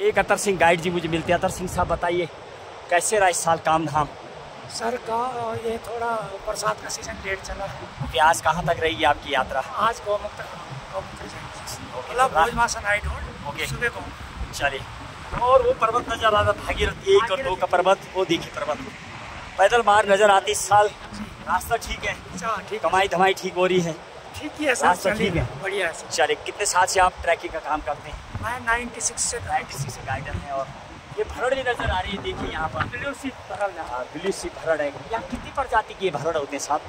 एक अतर सिंह गाइड जी मुझे मिलते हैं। अतर सिंह साहब बताइए कैसे रहा इस साल काम धाम सर का ये थोड़ा बरसात का सीज़न लेट चला है। प्यास कहाँ तक रही आपकी यात्रा? आज गौमुख गौमुख मतलब। सुबह को चलिए और वो पर्वत नज़र आ रहा भागीरथ एक और दो का पर्वत वो देखिए पर्वत। पैदल मार्ग नज़र आती इस साल। रास्ता ठीक है? अच्छा ठीक कमाई धमाई ठीक हो रही है? ठीक ही है सर ठीक है। बढ़िया है चलिए कितने साल से आप ट्रैकिंग का काम करते हैं? मैं 96 से राइट से गाइडर हैं और ये भरड़ भी नज़र आ रही है देखिए यहाँ पर। ब्लू सी भरल है। हाँ, ब्लू सी भरड़ है। यहाँ कितनी प्रजाति की ये भरड़ होते हैं साहब?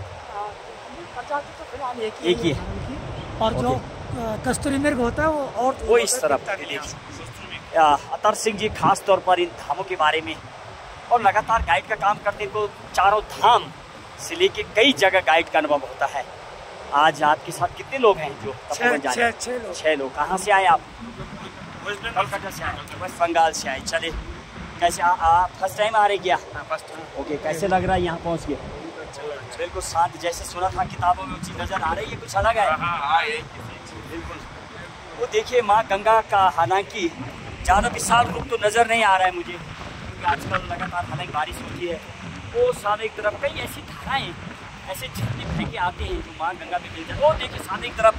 प्रजाति तो फ़िलहाल एक एक ही है। और जो कस्तूरी मृग होता है वो और वो इस तरफ़ अतर सिंह जी खास तौर पर इन धामों के बारे में। और लगातार गाइड का काम करते हैं तो चारों धाम से लेके कई जगह गाइड का अनुभव होता है। आज आपके साथ कितने लोग हैं जो तपोवन छः जाने? छः छः लोग। छह लोग। कहाँ से आए आप? वेस्ट बंगाल से आए। चले। कैसे? फ़र्स्ट टाइम आ रहे क्या? ओके कैसे लग रहा है यहाँ पहुँच के? बिल्कुल शांत जैसे सुना था किताबों में चीज़ नज़र आ रही है कुछ अलग है? बिल्कुल। वो देखिए माँ गंगा का हालाँकि ज़्यादा विशाल रूप तो नज़र नहीं आ रहा है मुझे क्योंकि आजकल लगातार हालाँकि बारिश होती है। वो सामने एक तरफ़ कई ऐसी धाराएँ ऐसे झरने बह के आते हैं जो माँ गंगा में मिल हैं। वो देखिए सामने एक तरफ़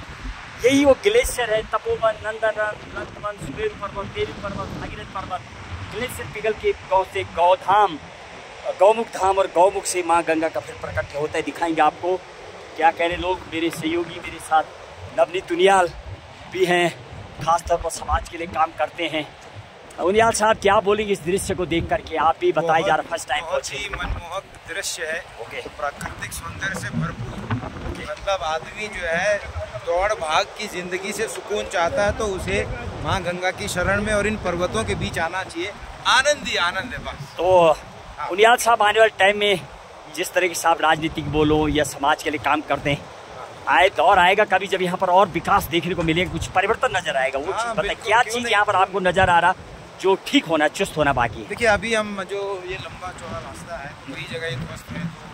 यही वो ग्लेशियर है तपोवन नंदन नंदवन सुमेरु पर्वत मेरु पर्वत भागीरथ पर्वत ग्लेशियर पिघल के गौ से गौधाम गौमुख धाम और गौमुख से माँ गंगा का फिर प्रकट होता है। दिखाएँगे आपको क्या कह रहे लोग। मेरे सहयोगी मेरे साथ नवनीत दुनियाल भी हैं खासतौर पर समाज के लिए काम करते हैं। उनियाल साहब क्या बोलेंगे इस दृश्य को देख करके? आप भी बताए जा रहा फ़र्स्ट टाइम बहुत ही मनमोहक दृश्य है। ओके प्राकृतिक सौंदर्य से भरपूर। मतलब आदमी जो है दौड़ भाग की ज़िंदगी से सुकून चाहता है तो उसे माँ गंगा की शरण में और इन पर्वतों के बीच आना चाहिए। आनंद ही आनंद है बस। तो उनियाल साहब आने वाले टाइम में जिस तरह के साहब राजनीतिक बोलो या समाज के लिए काम करते हैं आए दौर आएगा कभी जब यहाँ पर और विकास देखने को मिलेगा कुछ परिवर्तन नज़र आएगा। वो हाँ, चीज़ बिल्कुल, क्या चीज़ यहाँ पर आपको नज़र आ रहा जो ठीक होना चुस्त होना बाकी है? देखिए अभी हम जो ये लंबा चौड़ा रास्ता है कई जगह ये ध्वस्त है तो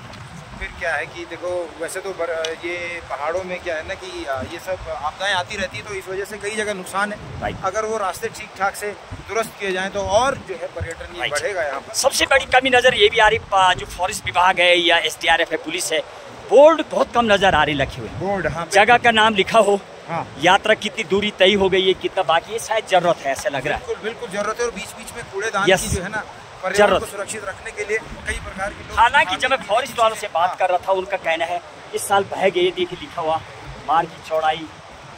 फिर क्या है कि देखो वैसे तो बर, ये पहाड़ों में क्या है ना कि ये सब आपदाएँ आती रहती है तो इस वजह से कई जगह नुकसान है। अगर वो रास्ते ठीक ठाक से दुरुस्त किए जाएँ तो और जो है पर्यटन ये बढ़ेगा यहाँ पर। सबसे बड़ी कमी नज़र ये भी आ रही जो फॉरेस्ट विभाग है या एसडीआरएफ है पुलिस है बोर्ड बहुत कम नज़र आ रही लखे हुए। बोर्ड हाँ जगह का नाम लिखा हो हाँ। यात्रा कितनी दूरी तय हो गई है कितना बाकी है शायद ज़रूरत है ऐसा लग रहा है। बिल्कुल बिल्कुल ज़रूरत है और बीच बीच में कूड़ेदान. की जो है ना पर्यावरण ज़रूरत। को सुरक्षित रखने के लिए कई प्रकार के हालाँकि जब मैं फॉरेस्ट वालों से बात कर रहा था उनका कहना है इस साल बह गए देखिए लिखा हुआ मार्ग की चौड़ाई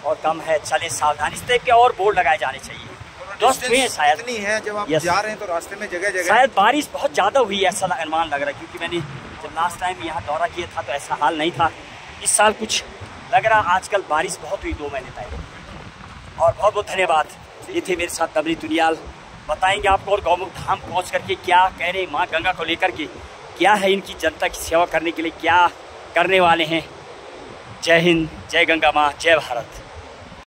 और कम है चले सावधान इस टाइप के और बोर्ड लगाए जाने चाहिए। दोस्त हुए शायद। इतनी है जब आप जा रहे हैं तो रास्ते में जगह जगह शायद बारिश बहुत ज़्यादा हुई है ऐसा अनुमान लग रहा है क्योंकि मैंने जब लास्ट टाइम यहाँ दौरा किया था तो ऐसा हाल नहीं था। इस साल कुछ लग रहा आजकल बारिश बहुत हुई दो महीने पहले। और बहुत बहुत धन्यवाद। ये थे मेरे साथ तबरी दुनियाल बताएँगे आपको और गौमुख धाम पहुँच करके क्या कह रहे हैं माँ गंगा को लेकर के? क्या है इनकी जनता की सेवा करने के लिए? क्या करने वाले हैं? जय हिंद, जय गंगा माँ, जय भारत।